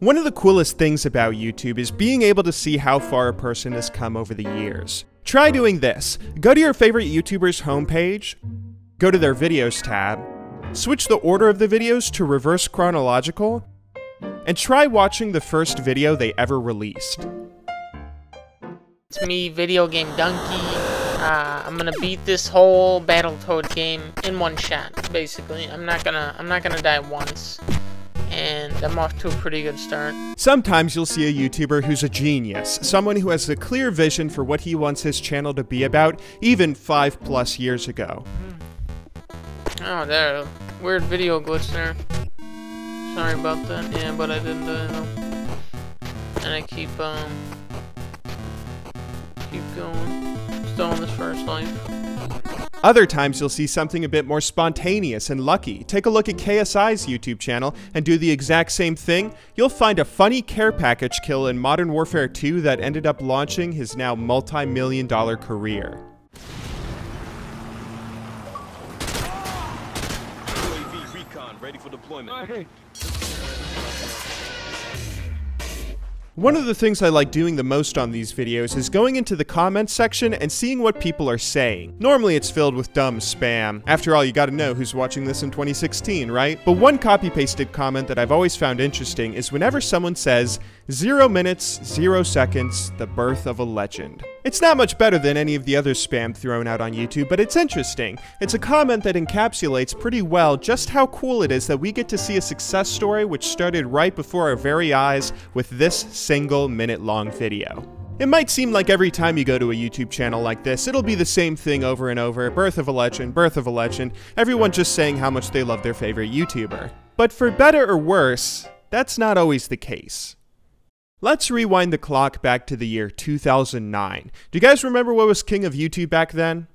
One of the coolest things about YouTube is being able to see how far a person has come over the years. Try doing this. Go to your favorite YouTuber's homepage, go to their videos tab, switch the order of the videos to reverse chronological, and try watching the first video they ever released. It's me, Video Game Donkey. Uh, I'm gonna beat this whole Battletoad game in one shot, basically. I'm not gonna, I'm not gonna die once and I'm off to a pretty good start. Sometimes you'll see a YouTuber who's a genius, someone who has a clear vision for what he wants his channel to be about, even five plus years ago. Oh, there, weird video glitch there. Sorry about that, yeah, but I didn't, uh, and I keep, um, keep going, still in this first life. Other times you'll see something a bit more spontaneous and lucky. Take a look at KSI's YouTube channel and do the exact same thing. You'll find a funny care package kill in Modern Warfare 2 that ended up launching his now multi-million dollar career. UAV recon ready for deployment. One of the things I like doing the most on these videos is going into the comments section and seeing what people are saying. Normally it's filled with dumb spam. After all, you gotta know who's watching this in 2016, right? But one copy-pasted comment that I've always found interesting is whenever someone says, 0 minutes, 0 seconds, the birth of a legend. It's not much better than any of the other spam thrown out on YouTube, but it's interesting. It's a comment that encapsulates pretty well just how cool it is that we get to see a success story which started right before our very eyes with this single minute long video. It might seem like every time you go to a YouTube channel like this, it'll be the same thing over and over, birth of a legend, birth of a legend, everyone just saying how much they love their favorite YouTuber. But for better or worse, that's not always the case. Let's rewind the clock back to the year 2009. Do you guys remember what was king of YouTube back then?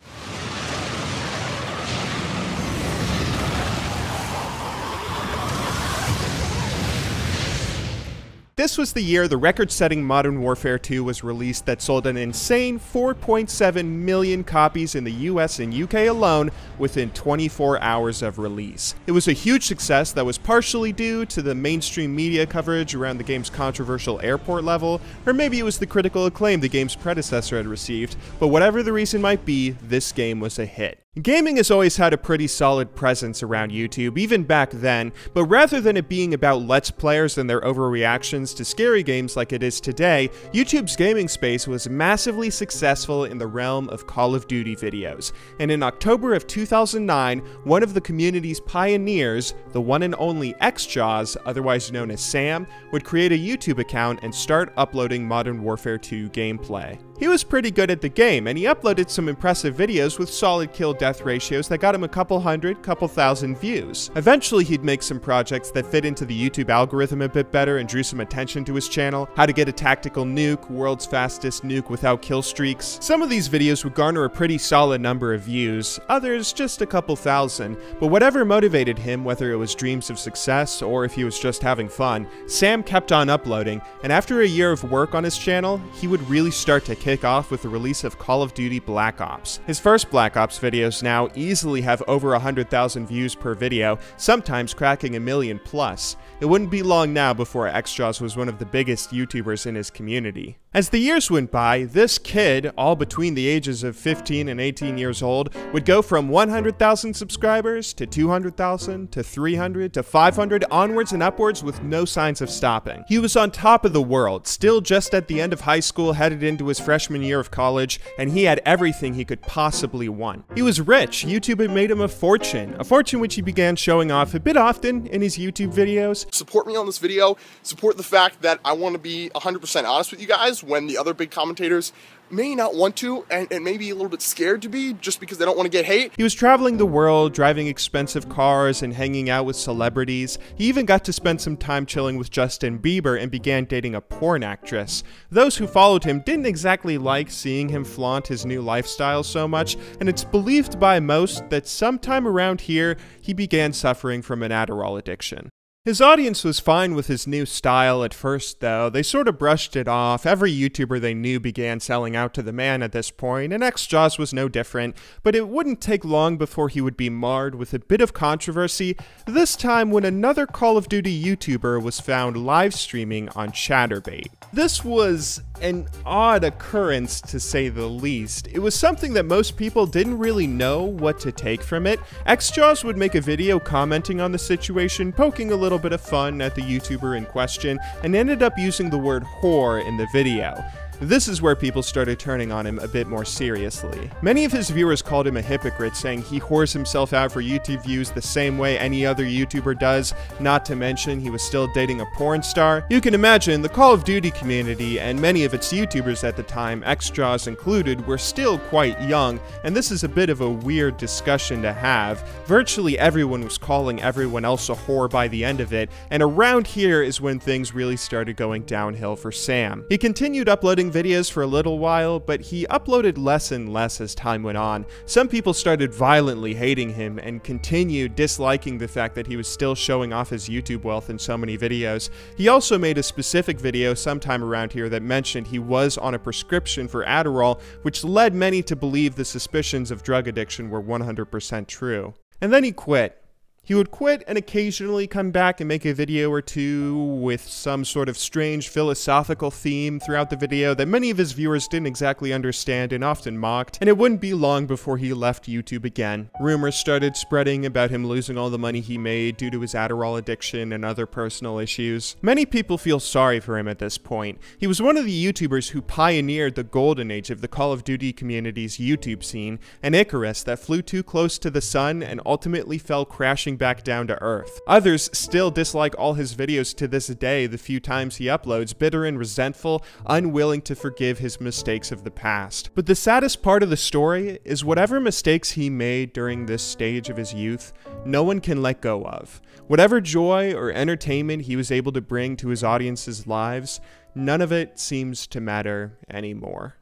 This was the year the record-setting Modern Warfare 2 was released that sold an insane 4.7 million copies in the US and UK alone within 24 hours of release. It was a huge success that was partially due to the mainstream media coverage around the game's controversial airport level, or maybe it was the critical acclaim the game's predecessor had received, but whatever the reason might be, this game was a hit. Gaming has always had a pretty solid presence around YouTube, even back then, but rather than it being about Let's Players and their overreactions to scary games like it is today, YouTube's gaming space was massively successful in the realm of Call of Duty videos. And in October of 2009, one of the community's pioneers, the one and only XJawz, otherwise known as Sam, would create a YouTube account and start uploading Modern Warfare 2 gameplay. He was pretty good at the game, and he uploaded some impressive videos with solid kill death ratios that got him a couple hundred, couple thousand views. Eventually, he'd make some projects that fit into the YouTube algorithm a bit better and drew some attention to his channel, how to get a tactical nuke, world's fastest nuke without kill streaks. Some of these videos would garner a pretty solid number of views, others just a couple thousand, but whatever motivated him, whether it was dreams of success or if he was just having fun, Sam kept on uploading, and after a year of work on his channel, he would really start to kick off with the release of Call of Duty Black Ops. His first Black Ops videos now easily have over 100,000 views per video, sometimes cracking a million plus. It wouldn't be long now before XJawz was one of the biggest YouTubers in his community. As the years went by, this kid, all between the ages of 15 and 18 years old, would go from 100,000 subscribers to 200,000 to 300 to 500 onwards and upwards with no signs of stopping. He was on top of the world, still just at the end of high school, headed into his freshman year of college, and he had everything he could possibly want. He was rich, YouTube had made him a fortune, a fortune which he began showing off a bit often in his YouTube videos. Support me on this video, support the fact that I want to be 100% honest with you guys when the other big commentators may not want to and, and maybe a little bit scared to be just because they don't want to get hate. He was traveling the world, driving expensive cars and hanging out with celebrities. He even got to spend some time chilling with Justin Bieber and began dating a porn actress. Those who followed him didn't exactly like seeing him flaunt his new lifestyle so much, and it's believed by most that sometime around here he began suffering from an Adderall addiction. His audience was fine with his new style at first, though. They sort of brushed it off. Every YouTuber they knew began selling out to the man at this point, and XJawz was no different. But it wouldn't take long before he would be marred with a bit of controversy, this time when another Call of Duty YouTuber was found live streaming on Chaturbate. This was an odd occurrence to say the least. It was something that most people didn't really know what to take from it. XJawz would make a video commenting on the situation, poking a little bit of fun at the YouTuber in question, and ended up using the word whore in the video. This is where people started turning on him a bit more seriously. Many of his viewers called him a hypocrite, saying he whores himself out for YouTube views the same way any other YouTuber does, not to mention he was still dating a porn star. You can imagine the Call of Duty community and many of its YouTubers at the time, extras included, were still quite young, and this is a bit of a weird discussion to have. Virtually everyone was calling everyone else a whore by the end of it, and around here is when things really started going downhill for Sam. He continued uploading videos for a little while, but he uploaded less and less as time went on. Some people started violently hating him and continued disliking the fact that he was still showing off his YouTube wealth in so many videos. He also made a specific video sometime around here that mentioned he was on a prescription for Adderall, which led many to believe the suspicions of drug addiction were 100% true. And then he quit. He would quit and occasionally come back and make a video or two with some sort of strange philosophical theme throughout the video that many of his viewers didn't exactly understand and often mocked, and it wouldn't be long before he left YouTube again. Rumors started spreading about him losing all the money he made due to his Adderall addiction and other personal issues. Many people feel sorry for him at this point. He was one of the YouTubers who pioneered the golden age of the Call of Duty community's YouTube scene, an Icarus that flew too close to the sun and ultimately fell crashing back down to earth. Others still dislike all his videos to this day the few times he uploads, bitter and resentful, unwilling to forgive his mistakes of the past. But the saddest part of the story is whatever mistakes he made during this stage of his youth, no one can let go of. Whatever joy or entertainment he was able to bring to his audience's lives, none of it seems to matter anymore.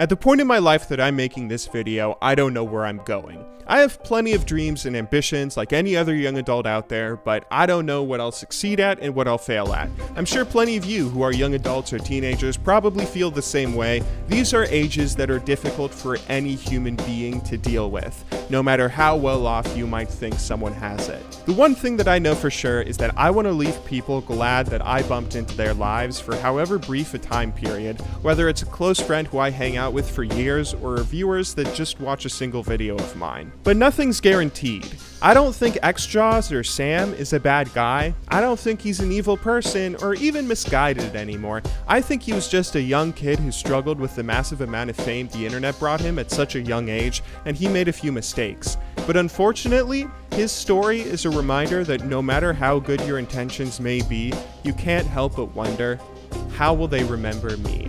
At the point in my life that I'm making this video, I don't know where I'm going. I have plenty of dreams and ambitions like any other young adult out there, but I don't know what I'll succeed at and what I'll fail at. I'm sure plenty of you who are young adults or teenagers probably feel the same way. These are ages that are difficult for any human being to deal with, no matter how well off you might think someone has it. The one thing that I know for sure is that I want to leave people glad that I bumped into their lives for however brief a time period, whether it's a close friend who I hang out with for years or viewers that just watch a single video of mine. But nothing's guaranteed. I don't think XJawz or Sam is a bad guy. I don't think he's an evil person or even misguided anymore. I think he was just a young kid who struggled with the massive amount of fame the internet brought him at such a young age, and he made a few mistakes. But unfortunately, his story is a reminder that no matter how good your intentions may be, you can't help but wonder, how will they remember me?